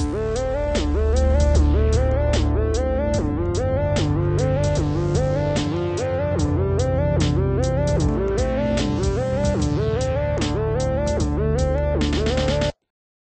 you.